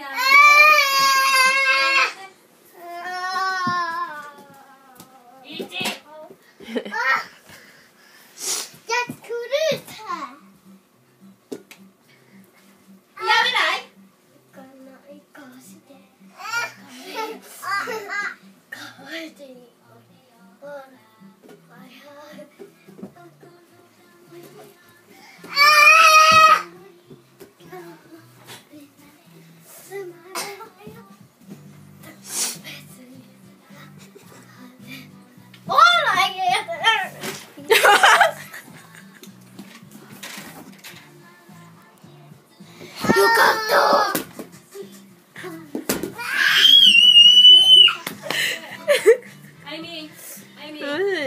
Bora. You got to. I mean, I mean.